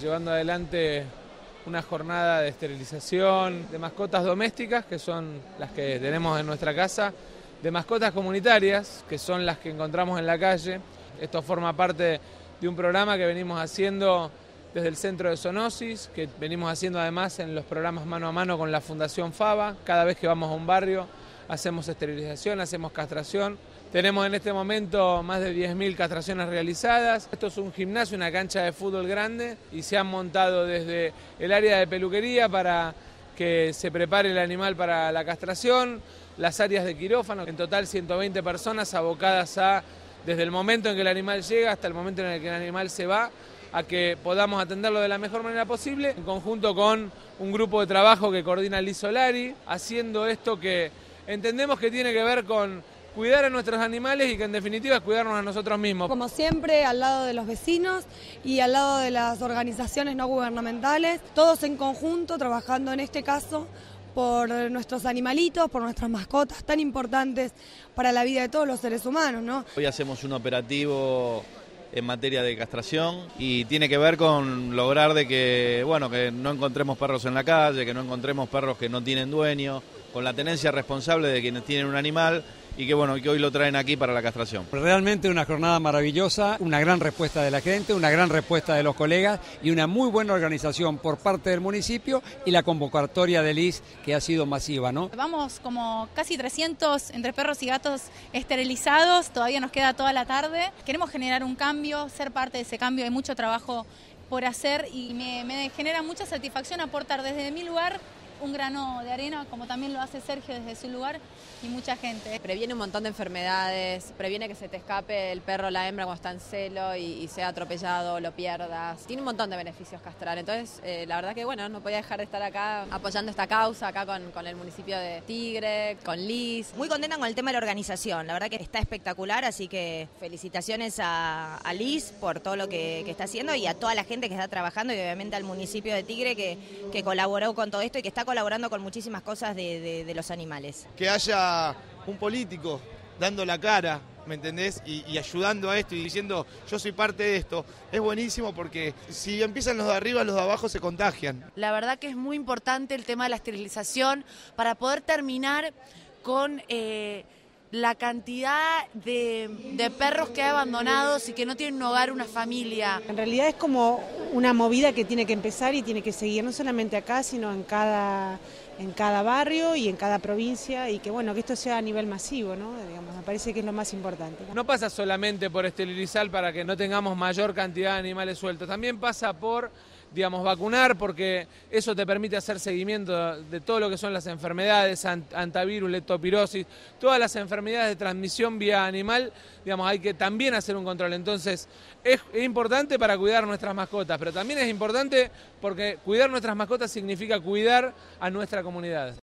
llevando adelante una jornada de esterilización de mascotas domésticas, que son las que tenemos en nuestra casa, de mascotas comunitarias, que son las que encontramos en la calle. Esto forma parte de un programa que venimos haciendo desde el centro de zoonosis, que venimos haciendo además en los programas mano a mano con la Fundación FABA. Cada vez que vamos a un barrio hacemos esterilización, hacemos castración. Tenemos en este momento más de 10.000 castraciones realizadas. Esto es un gimnasio, una cancha de fútbol grande y se han montado desde el área de peluquería para que se prepare el animal para la castración, las áreas de quirófano, en total 120 personas abocadas a, desde el momento en que el animal llega hasta el momento en el que el animal se va, a que podamos atenderlo de la mejor manera posible, en conjunto con un grupo de trabajo que coordina Liz Solari, haciendo esto que entendemos que tiene que ver con cuidar a nuestros animales y que en definitiva es cuidarnos a nosotros mismos. Como siempre, al lado de los vecinos y al lado de las organizaciones no gubernamentales, todos en conjunto trabajando en este caso por nuestros animalitos, por nuestras mascotas tan importantes para la vida de todos los seres humanos. ¿no? Hoy hacemos un operativo en materia de castración y tiene que ver con lograr de que, bueno, que no encontremos perros en la calle, que no encontremos perros que no tienen dueño, con la tenencia responsable de quienes tienen un animal y que bueno, que hoy lo traen aquí para la castración. Realmente una jornada maravillosa, una gran respuesta de la gente, una gran respuesta de los colegas y una muy buena organización por parte del municipio y la convocatoria del IS que ha sido masiva, ¿no? Vamos como casi 300 entre perros y gatos esterilizados, todavía nos queda toda la tarde. Queremos generar un cambio, ser parte de ese cambio, hay mucho trabajo por hacer y me, me genera mucha satisfacción aportar desde mi lugar un grano de arena, como también lo hace Sergio desde su lugar y mucha gente. Previene un montón de enfermedades, previene que se te escape el perro o la hembra cuando está en celo y, sea atropellado, lo pierdas. Tiene un montón de beneficios castrar. Entonces, eh, la verdad que bueno, no podía dejar de estar acá apoyando esta causa, acá con, con el municipio de Tigre, con Liz. Muy contenta con el tema de la organización, la verdad que está espectacular, así que felicitaciones a, Liz por todo lo que, está haciendo y a toda la gente que está trabajando y obviamente al municipio de Tigre que, que colaboró con todo esto y que está colaborando con muchísimas cosas de, los animales. Que haya un político dando la cara, ¿me entendés? Y, ayudando a esto y diciendo yo soy parte de esto, es buenísimo porque si empiezan los de arriba, los de abajo se contagian. La verdad que es muy importante el tema de la esterilización para poder terminar con... Eh, la cantidad de, perros que hay abandonados y que no tienen un hogar, una familia. En realidad es como una movida que tiene que empezar y tiene que seguir, no solamente acá, sino en cada, en cada barrio y en cada provincia, y que bueno, que esto sea a nivel masivo, ¿no? Digamos, me parece que es lo más importante. No pasa solamente por esterilizar para que no tengamos mayor cantidad de animales sueltos, también pasa por digamos, vacunar porque eso te permite hacer seguimiento de todo lo que son las enfermedades, antivirus, leptopirosis, todas las enfermedades de transmisión vía animal, digamos, hay que también hacer un control. Entonces, es, importante para cuidar nuestras mascotas, pero también es importante porque cuidar nuestras mascotas significa cuidar a nuestra comunidad.